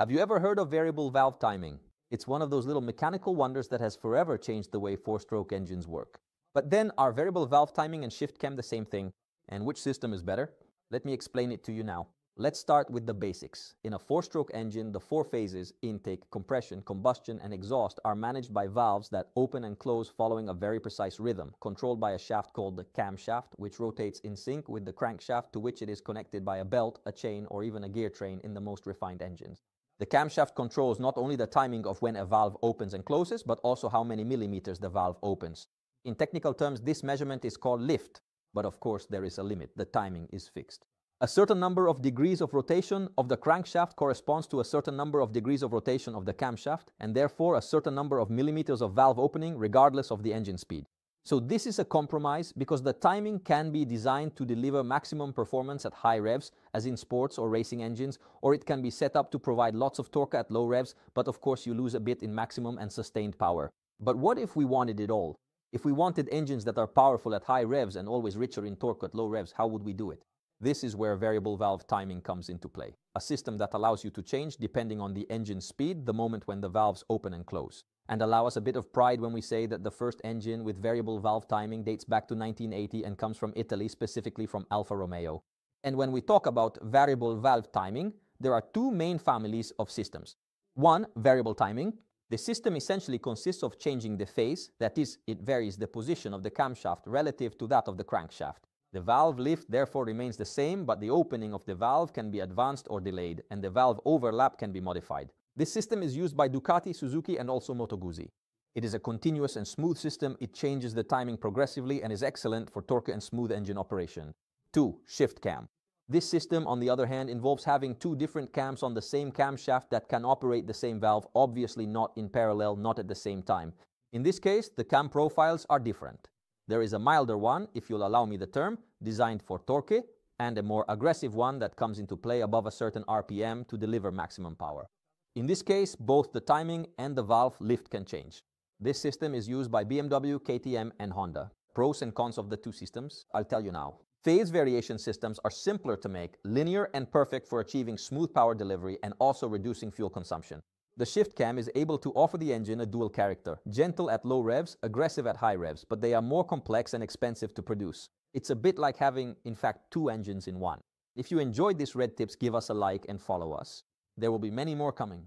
Have you ever heard of variable valve timing? It's one of those little mechanical wonders that has forever changed the way four-stroke engines work. But then, are variable valve timing and shift cam the same thing? And which system is better? Let me explain it to you now. Let's start with the basics. In a four-stroke engine, the four phases, intake, compression, combustion, and exhaust, are managed by valves that open and close following a very precise rhythm, controlled by a shaft called the camshaft, which rotates in sync with the crankshaft to which it is connected by a belt, a chain, or even a gear train in the most refined engines. The camshaft controls not only the timing of when a valve opens and closes, but also how many millimeters the valve opens. In technical terms, this measurement is called lift, but of course there is a limit. The timing is fixed. A certain number of degrees of rotation of the crankshaft corresponds to a certain number of degrees of rotation of the camshaft, and therefore a certain number of millimeters of valve opening regardless of the engine speed. So this is a compromise because the timing can be designed to deliver maximum performance at high revs, as in sports or racing engines, or it can be set up to provide lots of torque at low revs, but of course you lose a bit in maximum and sustained power. But what if we wanted it all? If we wanted engines that are powerful at high revs and always richer in torque at low revs, how would we do it? This is where variable valve timing comes into play, a system that allows you to change depending on the engine speed the moment when the valves open and close. And allow us a bit of pride when we say that the first engine with variable valve timing dates back to 1980 and comes from Italy, specifically from Alfa Romeo. And when we talk about variable valve timing, there are two main families of systems. One, variable timing. The system essentially consists of changing the phase, that is, it varies the position of the camshaft relative to that of the crankshaft. The valve lift therefore remains the same, but the opening of the valve can be advanced or delayed, and the valve overlap can be modified. This system is used by Ducati, Suzuki, and also Moto Guzzi. It is a continuous and smooth system. It changes the timing progressively and is excellent for torque and smooth engine operation. 2. Shift cam. This system, on the other hand, involves having two different cams on the same camshaft that can operate the same valve, obviously not in parallel, not at the same time. In this case, the cam profiles are different. There is a milder one, if you'll allow me the term, designed for torque, and a more aggressive one that comes into play above a certain RPM to deliver maximum power. In this case, both the timing and the valve lift can change. This system is used by BMW, KTM, and Honda. Pros and cons of the two systems, I'll tell you now. Phase variation systems are simpler to make, linear and perfect for achieving smooth power delivery and also reducing fuel consumption. The shift cam is able to offer the engine a dual character, gentle at low revs, aggressive at high revs, but they are more complex and expensive to produce. It's a bit like having, in fact, two engines in one. If you enjoyed this Red Tips, give us a like and follow us. There will be many more coming.